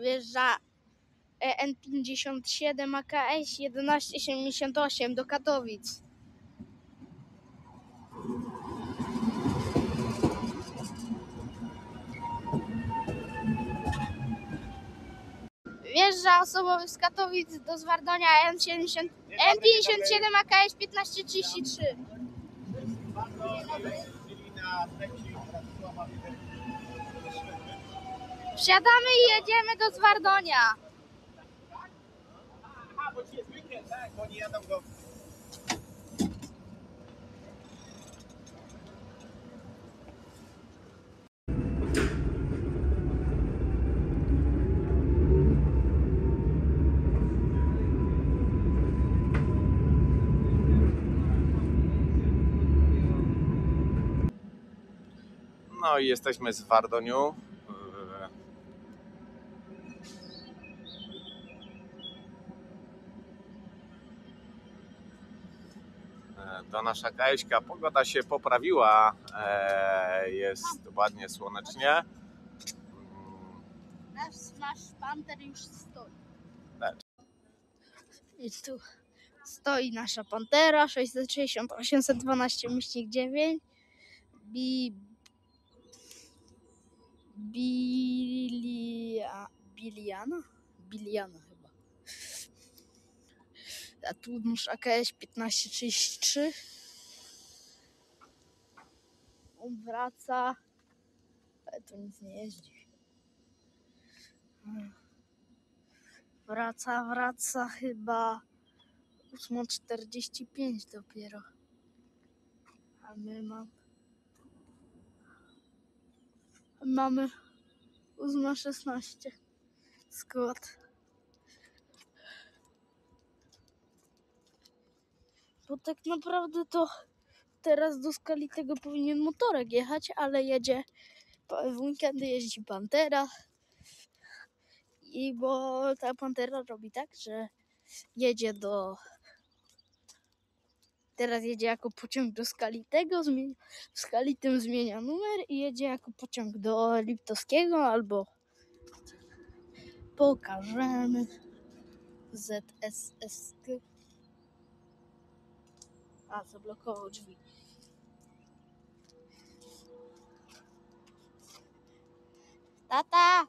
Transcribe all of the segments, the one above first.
wjeżdża E N57 AKS 1178 do Katowic. Wjeżdża osobowy z Katowic do Zwardonia N70, N57 AKS 1533. Wsiadamy i jedziemy do Zwardonia. No i jesteśmy z Wardoniu. Yy, do nasza Kajeśka. Pogoda się poprawiła, e, jest ładnie słonecznie. Nasz, nasz panter już stoi. Tak. I tu stoi nasza pantera 660 812 myślnik 9 Bi... Bilia... Biliana? Biliana. A tu nasz AKS 1533 On wraca ale to nic nie jeździ. Wraca, wraca chyba 8.45 dopiero. A my mam... Mamy 8.16. Skład. Bo tak naprawdę to teraz do skali tego powinien motorek jechać, ale jedzie w weekendy jeździ Pantera. I bo ta Pantera robi tak, że jedzie do. Teraz jedzie jako pociąg do Skalitego, w Skalitym zmienia numer i jedzie jako pociąg do Liptowskiego albo pokażemy ZSS. A, zablokował drzwi. Tata!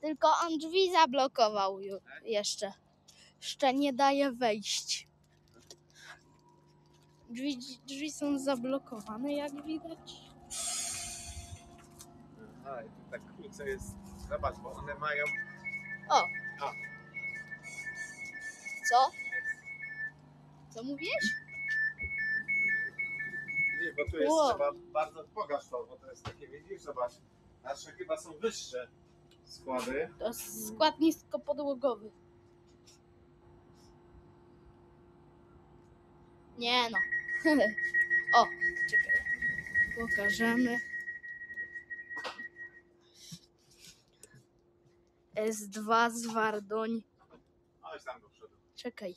Tylko on drzwi zablokował ju- jeszcze. Jeszcze nie daje wejść. Drzwi, drzwi są zablokowane, jak widać. A, i tu tak krótce jest. Zobacz, bo one mają. O! A. Co? Co mówisz? Widzisz, bo tu jest Wow. trzeba bardzo pokaż to, bo to jest takie, widzisz, zobacz. Nasze chyba są wyższe składy. To jest skład niskopodłogowy. Nie no. o, czekaj. Pokażemy. S2 Zwardoń. Chodź tam do przodu. Czekaj.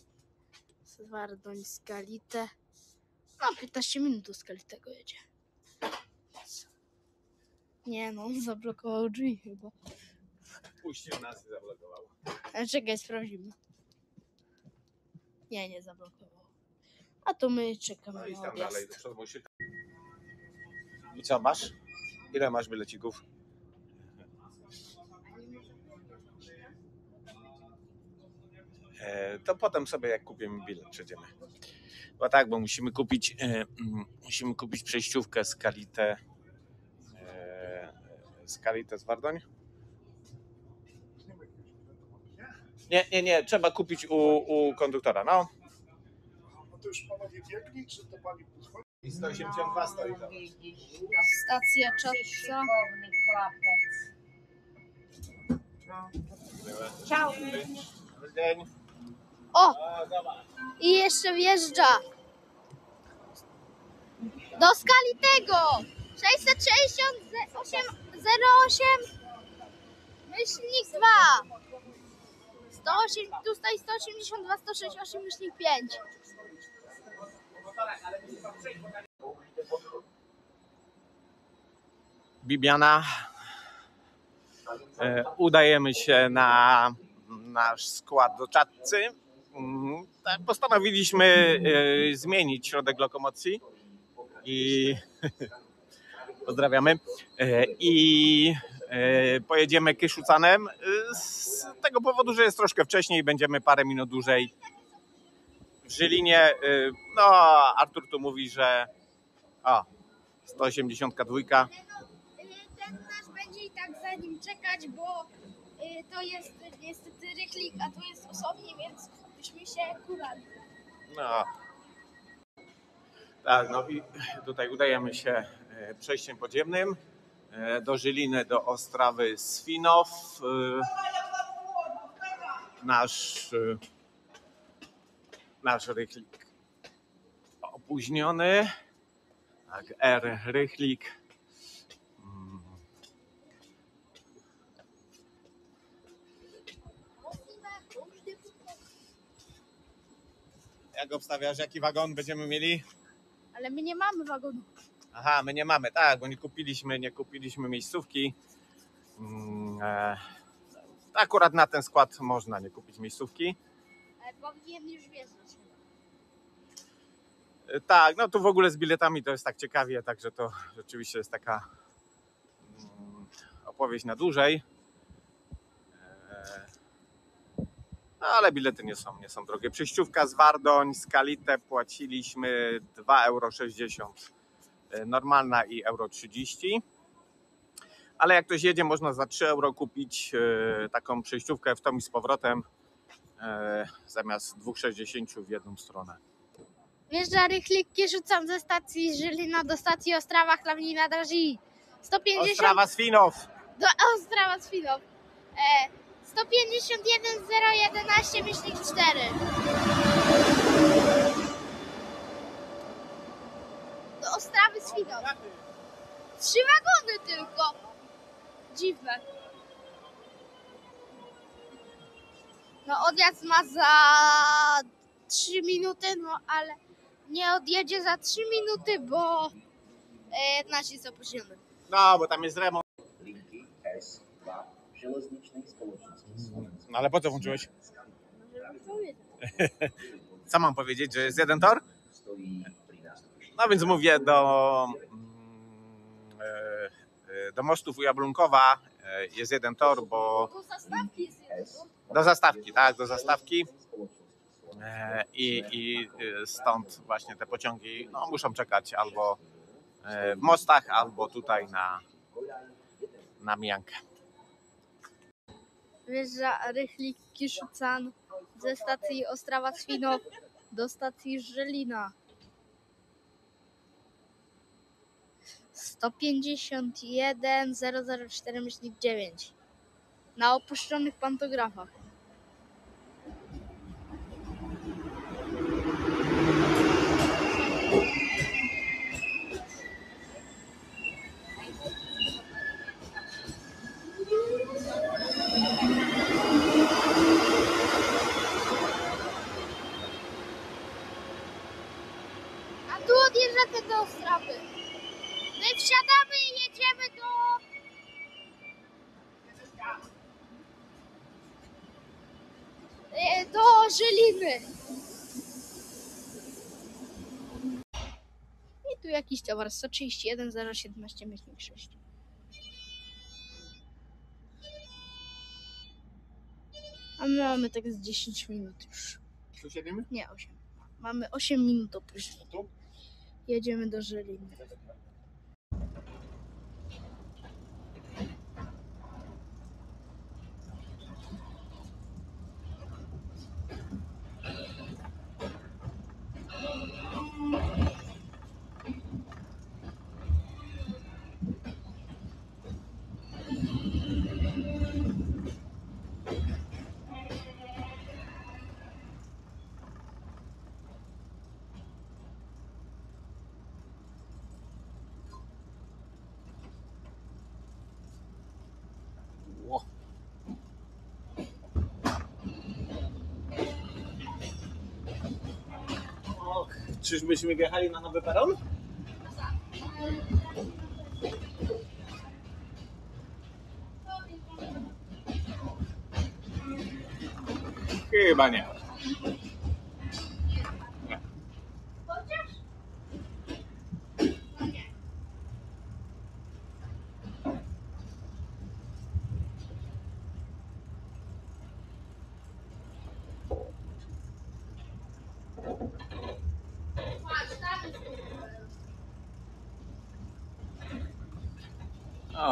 Zwardoń Skalite. No, 15 minut do Skalitego jedzie. Nie no, on zablokował drzwi chyba. Puścił nas i zablokował. Ale czekaj, sprawdzimy. Nie, nie zablokował. A to my czekamy No i na tam dalej do przodu musi. I co masz? Ile masz bilecików? To potem sobie jak kupimy bilet przejdziemy. Bo tak, bo musimy kupić e, musimy kupić przejściówkę z Kalite e, z Kalite z Wardoń. Nie, nie, nie, trzeba kupić u, u konduktora, no. No to już panowie biegli, czy to pani podchodzi? I 182 stoi tam. Stacja chłopiec. No. Ciao. Dobry dzień. O! I jeszcze wjeżdża. Do Skalitego. 668 08 myślnik 2. 108, tu stoi 182, 168 myślnik 5. Bibiana e, udajemy się na nasz skład do Czadcy. Tak, Postanowiliśmy e, zmienić środek lokomocji i pozdrawiamy. E, I e, pojedziemy Kyszucanem z tego powodu, że jest troszkę wcześniej, będziemy parę minut dłużej w Żylinie. No, Artur tu mówi, że o, 182. Ten nasz będzie i tak za nim czekać, bo to jest niestety rychlik, a tu jest osobnie, więc byśmy się kulali. No. Tak, no i tutaj udajemy się e, przejściem podziemnym e, do Żyliny, do Ostrawy Swinow. E, Nasz, nasz rychlik opóźniony. Tak, R rychlik. Mm. Jak obstawiasz, jaki wagon będziemy mieli? Ale my nie mamy wagonu. Aha, my nie mamy, tak, bo nie kupiliśmy, nie kupiliśmy miejscówki. Mm, e, akurat na ten skład można nie kupić miejscówki. Ale powinien już wiedzieć. E, tak, no tu w ogóle z biletami to jest tak ciekawie, także to rzeczywiście jest taka mm, opowieść na dłużej. E, no, ale bilety nie są, nie są drogie. Przejściówka z Wardoń, z Kalite płaciliśmy 2,60 euro. E, Normalna i euro 30. Ale jak ktoś jedzie, można za 3 euro kupić e, taką przejściówkę w tom i z powrotem e, zamiast 2,60 w jedną stronę. Wjeżdża rychlik, rzucam ze stacji Żylina do stacji Ostrawa Chlawnina Draży. 150 Ostrawa Swinow! do Ostrawa Swinow. E, 151 011 myślnik 4. Do Ostrawy Swinow. Trzy wagony tylko. Dziwne. No odjazd ma za 3 minuty, no ale nie odjedzie za 3 minuty, bo e, nasz jest opóźniony. No, bo tam jest remont. linki S dla Żelaznicznej Społeczności Słowenskiej. No ale po co włączyłeś? Co mam powiedzieć, że jest jeden tor? No więc mówię do, mm, e, e, do mostów u Jablunkowa e, jest jeden tor, bo Tu zastawki jest jeden. do zastawki, tak, do zastawki i, i stąd właśnie te pociągi no, muszą czekać albo w mostach, albo tutaj na, na Mijankę. Wjeżdża Rychlik Kiszucan ze stacji Ostrawa Swinow do stacji Żelina. 151 004 myślnik 9 na opuszczonych pantografach. A tu odjeżdżacie do Ostrawy. My wsiadamy i jedziemy do... E, Do Żyliny. I tu jakiś towar 131 017 myślnik 6. A my mamy tak z 10 minut już. Tu siedzimy? Nie, 8. Mamy 8 minut opóźnienia. Tu? Jedziemy do Żyliny. Czyżbyśmy wjechali na nowy peron? Chyba nie.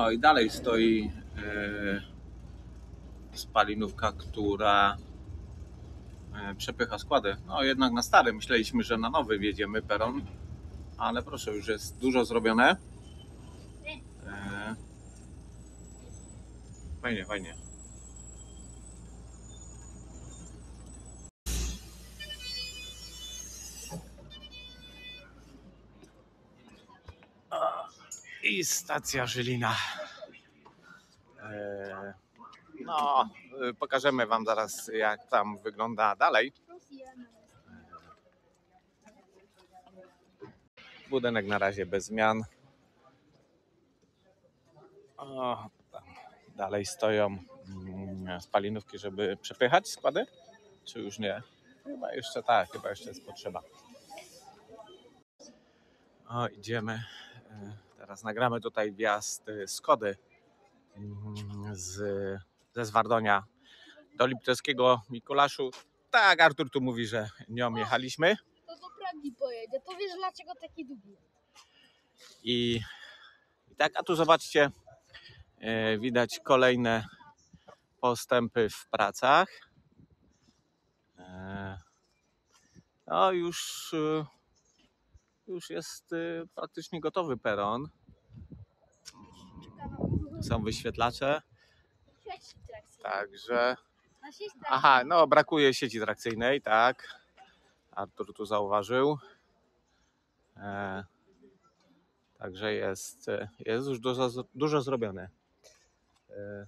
O i dalej stoi e, spalinówka, która e, przepycha składy. No jednak na stary myśleliśmy, że na nowy wjedziemy peron, ale proszę, już jest dużo zrobione. E, fajnie, fajnie. I stacja Żylina. E, No, e, pokażemy Wam zaraz, jak tam wygląda dalej. Budynek na razie bez zmian. O, dalej stoją mm, spalinówki, żeby przepychać składy? Czy już nie? Chyba jeszcze tak, chyba jeszcze jest potrzeba. O, idziemy. Teraz nagramy tutaj wjazd Skody mm, z, ze Zwardonia do Liptowskiego Mikulaszu. Tak, Artur tu mówi, że nią jechaliśmy. To do Pragi pojedzie. To wiesz dlaczego taki długi? I, i tak, a tu zobaczcie, e, widać kolejne postępy w pracach. E, no już, e, już jest e, praktycznie gotowy peron. Są wyświetlacze, także Aha, no brakuje sieci trakcyjnej, tak. Artur tu zauważył. E, także jest, jest już dużo, dużo zrobione. E,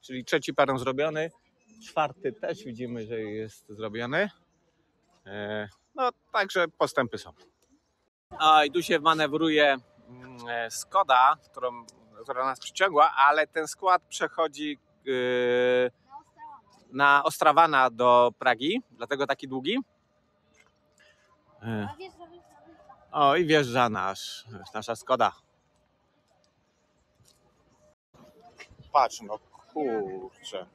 czyli trzeci peron zrobiony, czwarty też widzimy, że jest zrobiony. E, no, także postępy są. I tu się manewruje mm, e, Skoda, którą, która nas przyciągła, ale ten skład przechodzi e, na Ostrawana do Pragi, dlatego taki długi. E. O i wjeżdża nasz, nasza Skoda. Patrz, no kurczę.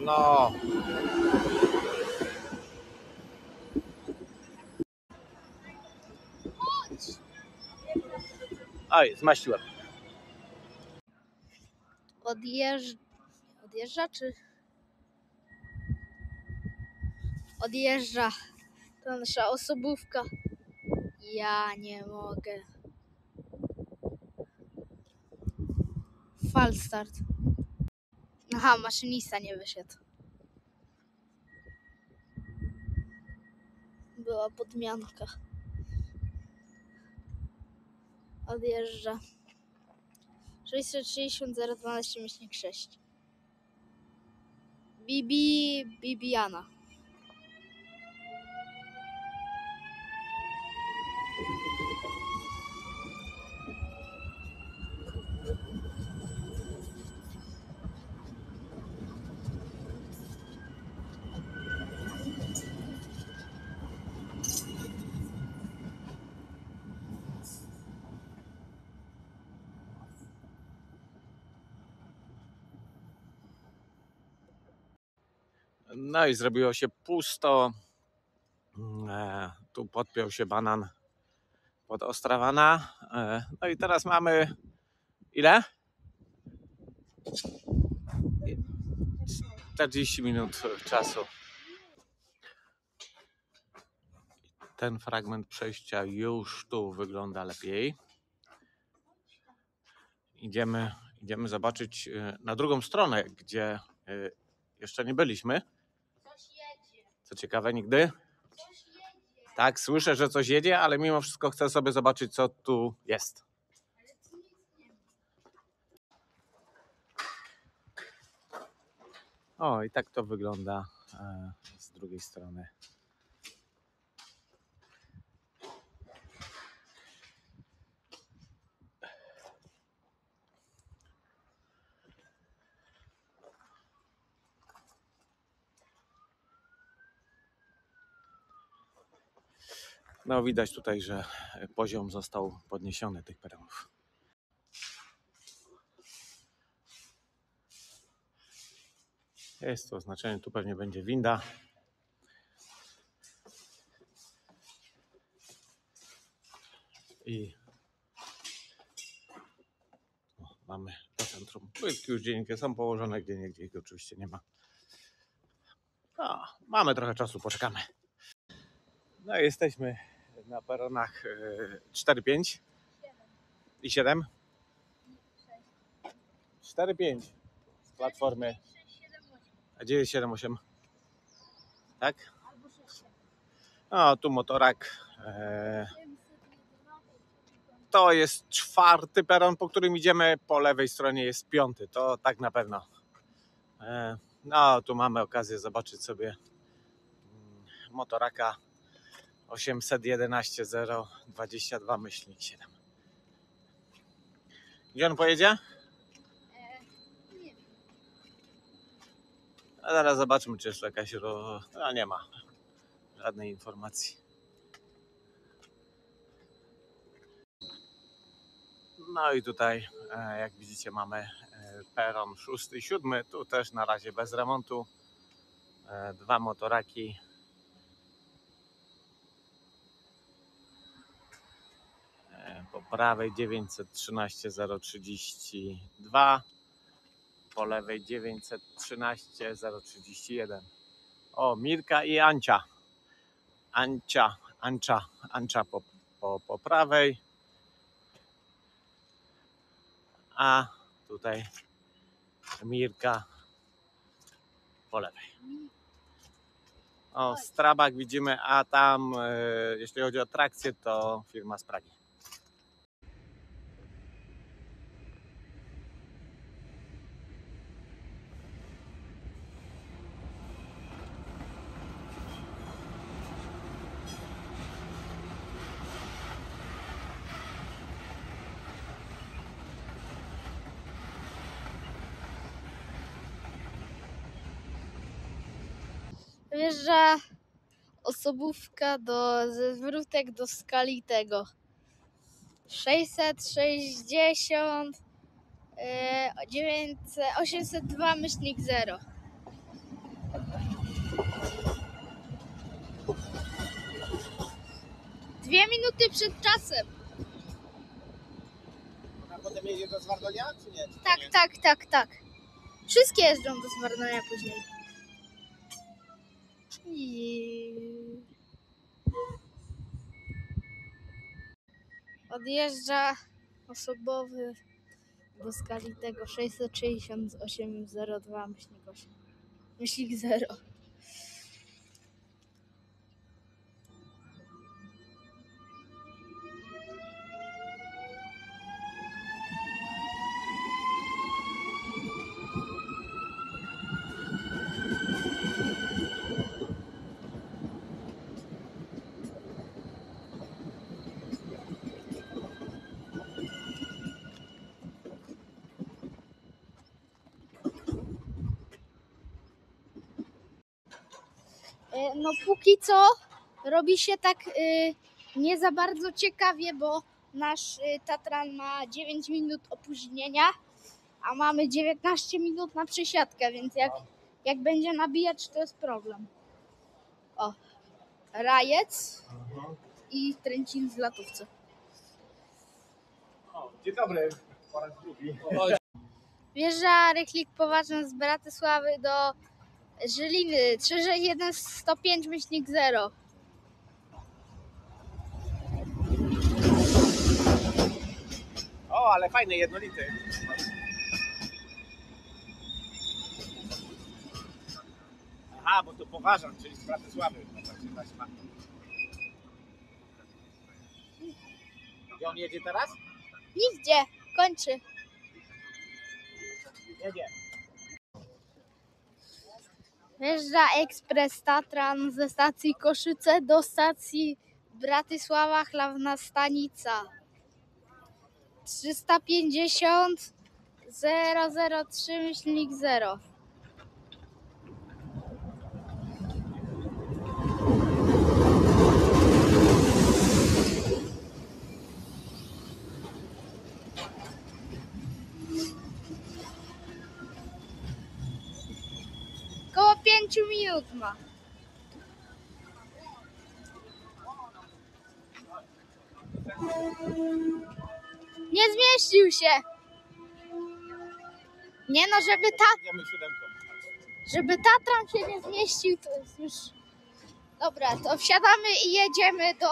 No. Oj, zmaściłem. Odjeżdża. Odjeżdża czy. Odjeżdża. To nasza osobówka. Ja nie mogę. Falstart. Aha, maszynista nie wyszedł. Była podmianka. Odjeżdża. 660 012 myślnik 6. Bibi Bibiana. No i zrobiło się pusto. E, tu podpiął się banan pod Ostrawana. E, no i teraz mamy ile? 40 minut czasu. Ten fragment przejścia już tu wygląda lepiej. Idziemy, idziemy zobaczyć e, na drugą stronę, gdzie jeszcze nie byliśmy. Co ciekawe, nigdy. Tak, słyszę, że coś jedzie, ale mimo wszystko chcę sobie zobaczyć, co tu jest. O, i tak to wygląda e, z drugiej strony. No widać tutaj, że poziom został podniesiony tych peronów. Jest to oznaczenie, tu pewnie będzie winda. I mamy do centrum. Płytki już gdzie są położone, gdzie niegdzie ich oczywiście nie ma. No, mamy trochę czasu, poczekamy. No i jesteśmy na peronach e, 4-5 i 7. 4-5 z platformy. A gdzie jest 7-8? Tak? No, tu motorak. E, to jest czwarty peron, po którym idziemy. Po lewej stronie jest piąty. To tak na pewno. E, no, tu mamy okazję zobaczyć sobie mm, motoraka 811 022 myślnik 7. Gdzie on pojedzie? A zaraz zobaczymy, czy jeszcze jakaś. Ro... No nie ma żadnej informacji. No i tutaj, e, jak widzicie, mamy e, peron 6 i 7. Tu też na razie bez remontu. E, Dwa motoraki. E, Po prawej 913 032 po lewej 913 031. O, Mirka i Ancia. Ancia, Ancia, Ancia po, po, po prawej. A tutaj Mirka po lewej. O, Strabak widzimy, a tam, e, jeśli chodzi o trakcję, to firma z Pragi. Wjeżdża osobówka do, ze zwrótek do skali tego. 660 e, 900, 802 myślnik 0. Dwie minuty przed czasem. A potem jedzie do Zwardonia, czy nie? Tak, tak, tak, tak. Wszystkie jeżdżą do Zmarnoja później. I... Odjeżdża osobowy do skali tego 66802 myślnik 8. Myślnik 0. E, No póki co robi się tak y, nie za bardzo ciekawie, bo nasz y, Tatran ma 9 minut opóźnienia, a mamy 19 minut na przesiadkę, więc jak, jak będzie nabijać, to jest problem. O, Rajec i Tręcin z latówce. O, dzień dobry, po raz drugi. Wjeżdża Ryklik Poważny z Bratysławy do Żyliny 36105 myślnik 0. O, ale fajny, jednolity. Aha, bo to poważam, czyli z Bratysławy. No tak taśma. Gdzie on jedzie teraz? Nigdzie, kończy. Jedzie. Wjeżdża ekspres Tatran ze stacji Koszyce do stacji Bratysława Chlawna Stanica. 350 003 myślnik 0. 10 minut ma. Nie zmieścił się. Nie no, żeby, ta, Jedziemy siódemką. żeby Tatran się nie zmieścił, to jest już... Dobra, to wsiadamy i jedziemy do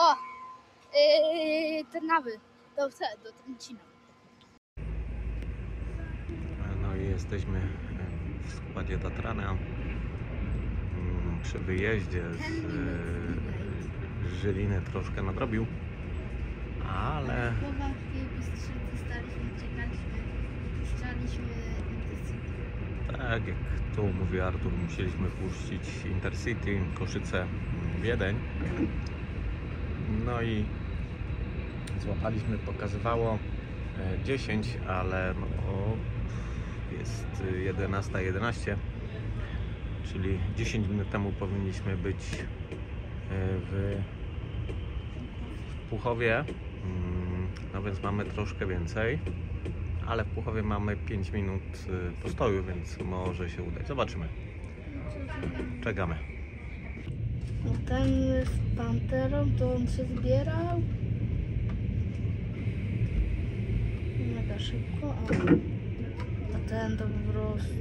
yy, Trnawy, do, do Tręcina. No i jesteśmy w składzie Tatrana przy wyjeździe z e, Żyliny troszkę nadrobił, ale tak jak tu mówi Artur, musieliśmy puścić Intercity, Koszyce, Wiedeń. No i złapaliśmy, pokazywało e, 10, ale no, jest 11.11, czyli 10 minut temu powinniśmy być e, w Puchowie. Mm, No więc mamy troszkę więcej, ale w Puchowie mamy 5 minut e, postoju, więc może się udać. Zobaczymy. Czekamy. No ten z panterą, to on się zbierał. Mega szybko, a ten to po prostu...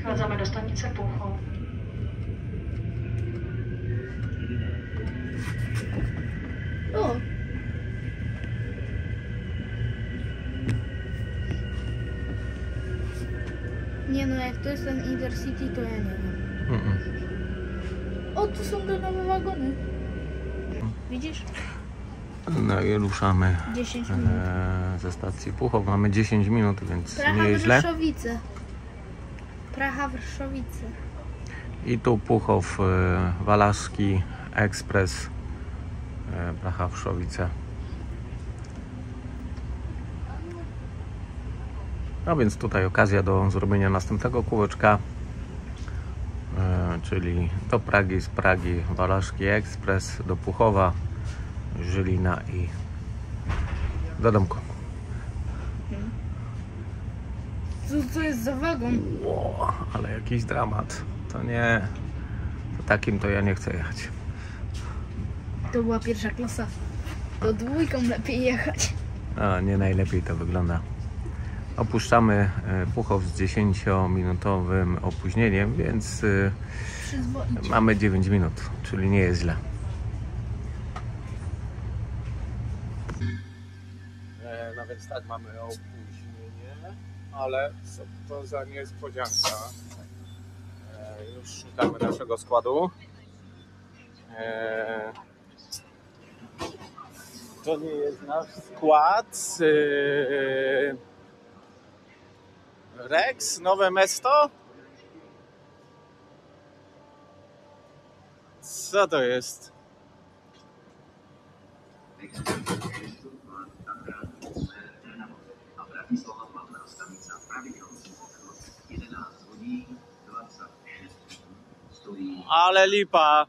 Wchodzimy do stanicy Puchow. O! Nie no, jak to jest ten Intercity, to ja nie wiem. Mm-mm. O, tu są te nowe wagony. Widzisz? No i ruszamy 10 minut. e, ze stacji Puchow. Mamy 10 minut, więc Praha nie jest źle. Wrszowice. Praha Wrszowice. I tu Puchow, e, Walaszki, Ekspres, e, Pracha Wszowice. No więc tutaj okazja do zrobienia następnego kółeczka, e, czyli do Pragi, z Pragi Walaszki Ekspres, do Puchowa, Żylina i do domku. Co to jest za wagon? Ło, ale jakiś dramat. To nie, to takim to ja nie chcę jechać. To była pierwsza klasa. To dwójką lepiej jechać. A, nie najlepiej to wygląda. Opuszczamy e, Puchow z 10-minutowym opóźnieniem, więc e, Przyzwoicie. mamy 9 minut, czyli nie jest źle. No więc tak, mamy opóźnienie, ale co to za niespodzianka. E, Już szukamy naszego składu. E, To nie jest nasz skład. E, Rex, nowe mesto? Co to jest? Ale lipa.